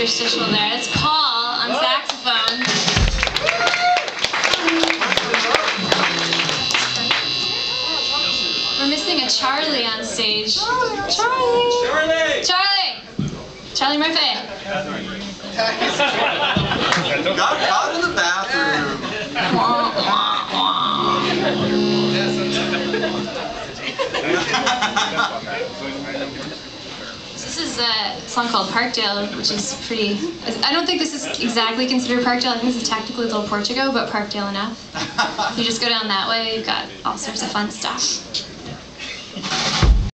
interstitial there. That's Paul on saxophone. We're missing a Charlie on stage. Charlie! Charlie! Charlie! Charlie Murphy. Got caught in the bathroom. This is a song called Parkdale, which is pretty. I don't think this is exactly considered Parkdale. I think this is technically Little Portugal, but Parkdale enough. You just go down that way, you've got all sorts of fun stuff.